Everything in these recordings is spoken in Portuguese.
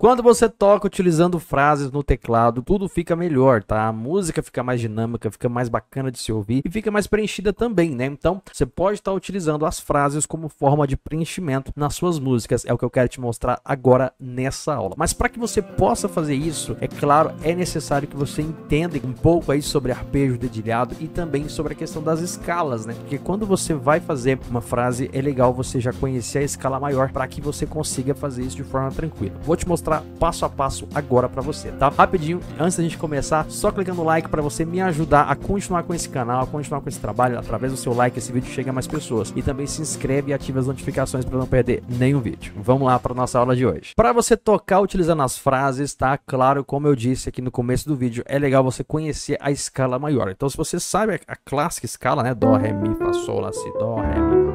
Quando você toca utilizando frases no teclado, tudo fica melhor, tá? A música fica mais dinâmica, fica mais bacana de se ouvir e fica mais preenchida também, né? Então, você pode estar utilizando as frases como forma de preenchimento nas suas músicas. É o que eu quero te mostrar agora nessa aula. Mas para que você possa fazer isso, é claro, é necessário que você entenda um pouco aí sobre arpejo dedilhado e também sobre a questão das escalas, né? Porque quando você vai fazer uma frase, é legal você já conhecer a escala maior para que você consiga fazer isso de forma tranquila. Vou te mostrar mostrar passo a passo agora para você, tá? Rapidinho, antes da gente começar, só clicando no like para você me ajudar a continuar com esse canal, a continuar com esse trabalho. Através do seu like, esse vídeo chega a mais pessoas. E também se inscreve e ativa as notificações para não perder nenhum vídeo. Vamos lá para nossa aula de hoje. Para você tocar utilizando as frases, tá? Claro, como eu disse aqui no começo do vídeo, é legal você conhecer a escala maior. Então, se você sabe a clássica escala, né? Dó, Ré, Mi, Fá, Sol, Lá, Si, Dó, Ré, Mi,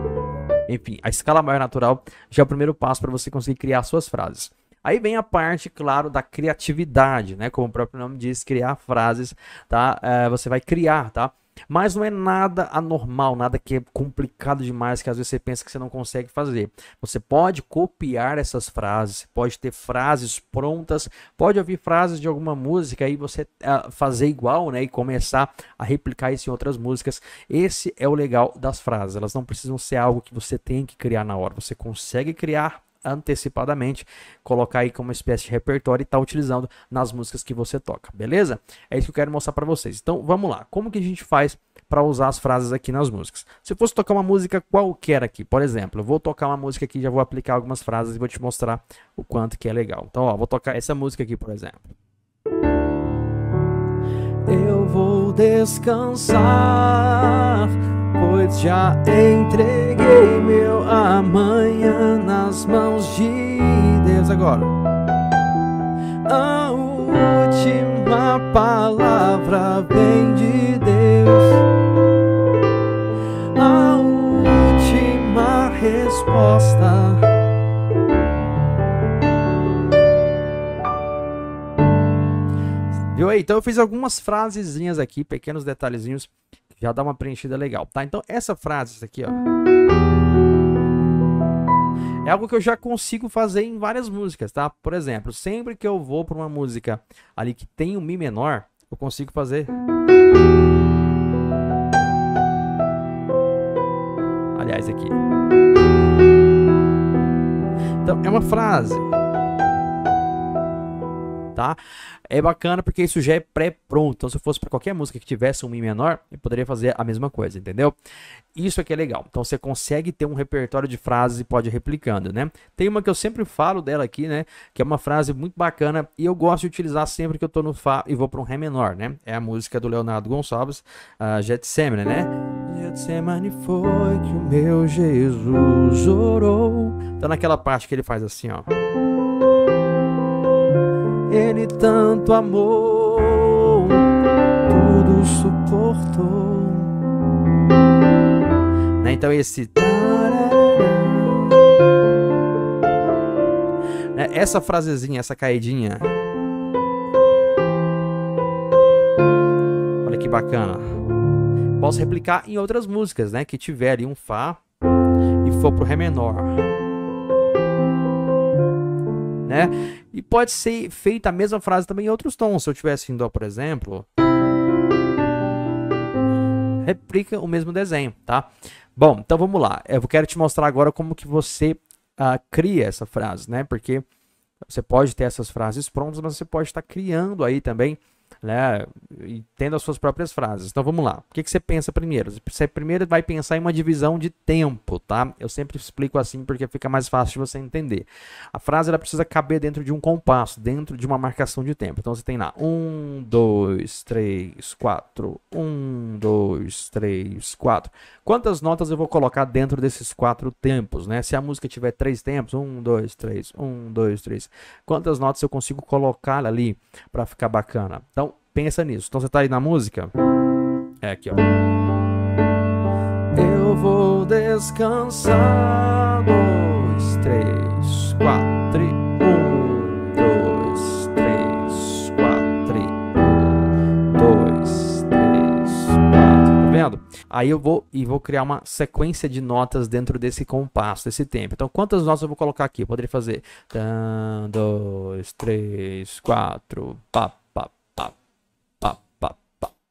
enfim, a escala maior natural já é o primeiro passo para você conseguir criar suas frases. Aí vem a parte, claro, da criatividade, né? Como o próprio nome diz, criar frases, tá? É, você vai criar, tá? Mas não é nada anormal, nada que é complicado demais que às vezes você pensa que você não consegue fazer. Você pode copiar essas frases, pode ter frases prontas, pode ouvir frases de alguma música e você uh, fazer igual, né? E começar a replicar isso em outras músicas. Esse é o legal das frases. Elas não precisam ser algo que você tem que criar na hora. Você consegue criar antecipadamente, colocar aí como uma espécie de repertório e estar tá utilizando nas músicas que você toca, beleza? É isso que eu quero mostrar para vocês. Então, vamos lá. Como que a gente faz para usar as frases aqui nas músicas? Se eu fosse tocar uma música qualquer aqui, por exemplo, eu vou tocar uma música aqui, já vou aplicar algumas frases e vou te mostrar o quanto que é legal. Então, ó, vou tocar essa música aqui, por exemplo. Eu vou descansar pois já entreguei meu amanhã nas mãos de Deus. Agora, a última palavra vem de Deus, a última resposta. Viu aí? Então eu fiz algumas frasezinhas aqui, pequenos detalhezinhos já dá uma preenchida legal, tá? Então essa frase essa aqui, ó, é algo que eu já consigo fazer em várias músicas, tá? Por exemplo, sempre que eu vou para uma música ali que tem um mi menor, eu consigo fazer Aliás, aqui. Então, é uma frase tá? É bacana porque isso já é pré-pronto. Então, se fosse para qualquer música que tivesse um Mi menor, eu poderia fazer a mesma coisa, entendeu? Isso aqui é legal. Então, você consegue ter um repertório de frases e pode ir replicando, né? Tem uma que eu sempre falo dela aqui, né? Que é uma frase muito bacana e eu gosto de utilizar sempre que eu tô no Fá e vou para um Ré menor, né? É a música do Leonardo Gonçalves, uh, Getsemane, né? Foi que o meu Jesus orou. Então, naquela parte que ele faz assim, ó. Ele tanto amou, tudo suportou. Né? Então esse né? essa frasezinha, essa caidinha. Olha que bacana. Posso replicar em outras músicas, né? Que tiver um Fá e for pro Ré menor. Né? E pode ser feita a mesma frase também em outros tons. Se eu tivesse em Dó, por exemplo, replica o mesmo desenho, tá? Bom, então vamos lá. Eu quero te mostrar agora como que você uh, cria essa frase, né? Porque você pode ter essas frases prontas, mas você pode estar criando aí também né? E tendo as suas próprias frases. Então vamos lá. O que, que você pensa primeiro? Você primeiro vai pensar em uma divisão de tempo, tá? Eu sempre explico assim porque fica mais fácil de você entender. A frase ela precisa caber dentro de um compasso, dentro de uma marcação de tempo. Então você tem lá um, dois, três, quatro, um, dois, três, quatro. Quantas notas eu vou colocar dentro desses quatro tempos, né? Se a música tiver três tempos, um, dois, três, um, dois, três. Quantas notas eu consigo colocar ali para ficar bacana? Então pensa nisso. Então você tá aí na música? É aqui, ó. Eu vou descansar. Dois, três, quatro. Um, dois, três, quatro. Um, dois, três, quatro. Tá vendo? Aí eu vou e vou criar uma sequência de notas dentro desse compasso, desse tempo. Então, quantas notas eu vou colocar aqui? Eu poderia fazer um, dois, três, quatro, pá,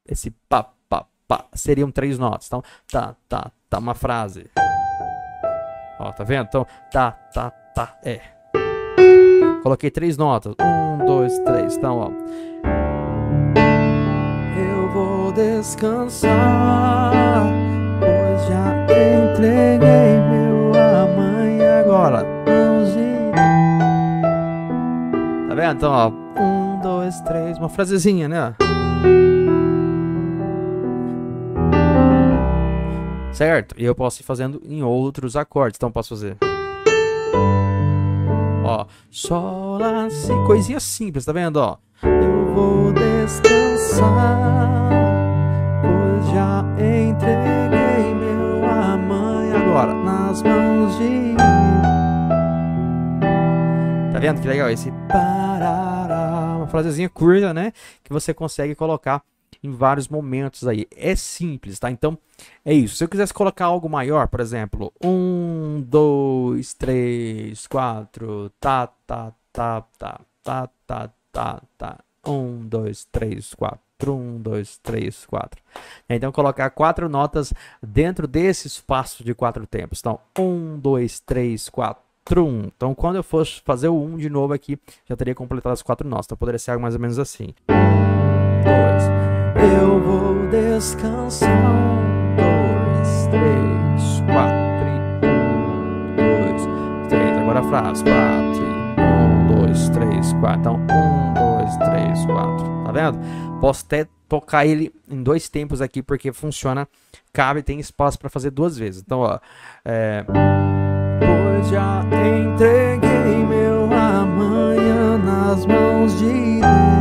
Esse pá, pá, pá seriam três notas. Então, tá, tá, tá, uma frase. Ó, tá vendo? Então, tá, tá, tá, é. Coloquei três notas. Um, dois, três. Então, ó. Eu vou descansar, pois já entreguei meu amanhã agora. Tá vendo? Então, ó. Um, dois, três. Uma frasezinha, né? Certo? E eu posso ir fazendo em outros acordes. Então, posso fazer. Ó, sol, lá, si, coisinha simples, tá vendo, ó? Eu vou descansar, pois já entreguei meu amanhã agora nas mãos de Tá vendo que legal esse parará, uma frasezinha curta, né, que você consegue colocar em vários momentos aí. É simples, tá? Então, é isso. Se eu quisesse colocar algo maior, por exemplo, um, dois, três, quatro, tá, tá, tá, tá, tá, tá, tá, tá, um, dois, três, quatro. Um, dois, três, quatro. Então, colocar quatro notas dentro desse espaço de quatro tempos. Então, um, dois, três, quatro. Um. Então, quando eu fosse fazer o um de novo aqui, já teria completado as quatro notas. Então, poderia ser algo mais ou menos assim. Um, dois, eu vou descansar. Um, dois, três, quatro. Um, dois, três. Agora a frase. Quatro. Um, dois, três, quatro. Então, um, dois, três, quatro. Tá vendo? Posso até tocar ele em dois tempos aqui, porque funciona. Cabe, tem espaço para fazer duas vezes. Então, ó. É... Pois já entreguei meu amanhã nas mãos de Deus.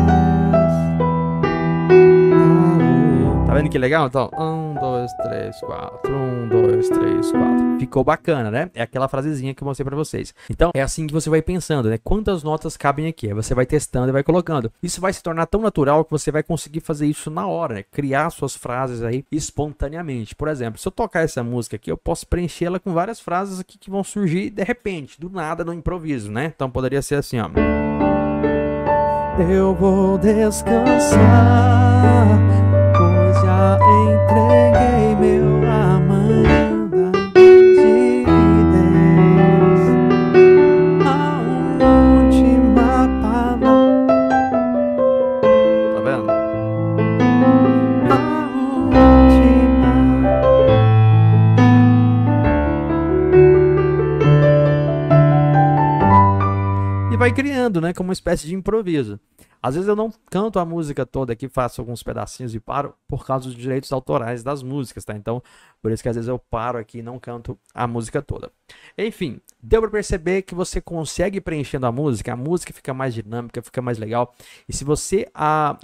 Vendo que legal? Então, um, dois, três, quatro. Um, dois, três, quatro. Ficou bacana, né? É aquela frasezinha que eu mostrei pra vocês. Então, é assim que você vai pensando, né? Quantas notas cabem aqui? Aí você vai testando e vai colocando. Isso vai se tornar tão natural que você vai conseguir fazer isso na hora, né? Criar suas frases aí espontaneamente. Por exemplo, se eu tocar essa música aqui, eu posso preencher ela com várias frases aqui que vão surgir de repente, do nada, no improviso, né? Então poderia ser assim, ó. Eu vou descansar entreguei meu amanhã de Deus a última palavra. Tá vendo? A última. E vai criando, né, como uma espécie de improviso. Às vezes eu não canto a música toda aqui, faço alguns pedacinhos e paro por causa dos direitos autorais das músicas, tá? Então, por isso que às vezes eu paro aqui e não canto a música toda. Enfim, deu para perceber que você consegue preenchendo a música, a música fica mais dinâmica, fica mais legal. E se você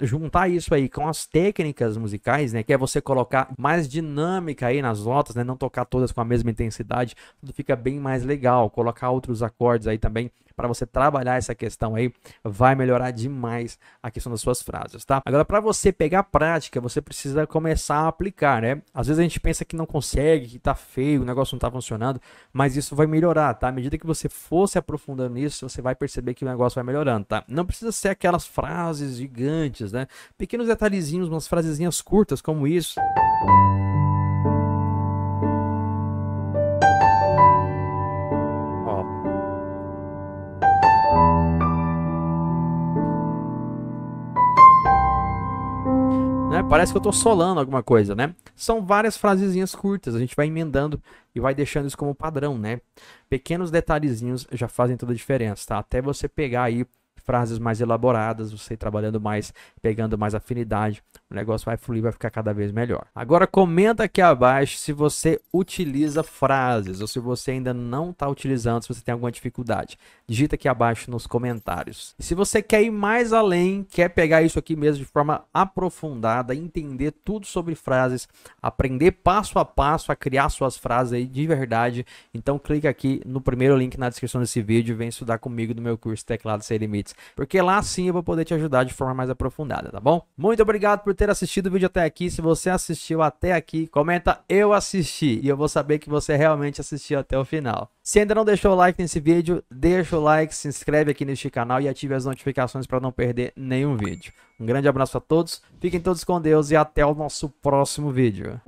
juntar isso aí com as técnicas musicais, né, que é você colocar mais dinâmica aí nas notas, né, não tocar todas com a mesma intensidade, tudo fica bem mais legal. Colocar outros acordes aí também para você trabalhar essa questão aí, vai melhorar demais a questão das suas frases, tá? Agora, para você pegar a prática, você precisa começar a aplicar, né? Às vezes a gente pensa que não consegue, que tá feio, o negócio não tá funcionando, mas isso vai melhorar, tá? À medida que você for se aprofundando nisso, você vai perceber que o negócio vai melhorando, tá? Não precisa ser aquelas frases gigantes, né? Pequenos detalhezinhos, umas frasezinhas curtas como isso. Parece que eu tô solando alguma coisa, né? São várias frasezinhas curtas, a gente vai emendando e vai deixando isso como padrão, né? Pequenos detalhezinhos já fazem toda a diferença, tá? Até você pegar aí frases mais elaboradas, você trabalhando mais, pegando mais afinidade, o negócio vai fluir, vai ficar cada vez melhor. Agora comenta aqui abaixo se você utiliza frases ou se você ainda não está utilizando, se você tem alguma dificuldade. Digita aqui abaixo nos comentários. E se você quer ir mais além, quer pegar isso aqui mesmo de forma aprofundada, entender tudo sobre frases, aprender passo a passo a criar suas frases aí de verdade, então clica aqui no primeiro link na descrição desse vídeo e vem estudar comigo no meu curso Teclado Sem Limites. porque lá sim eu vou poder te ajudar de forma mais aprofundada, tá bom? Muito obrigado por ter assistido o vídeo até aqui. Se você assistiu até aqui, comenta eu assisti e eu vou saber que você realmente assistiu até o final. Se ainda não deixou o like nesse vídeo, deixa o like, se inscreve aqui neste canal e ative as notificações para não perder nenhum vídeo. Um grande abraço a todos, fiquem todos com Deus e até o nosso próximo vídeo.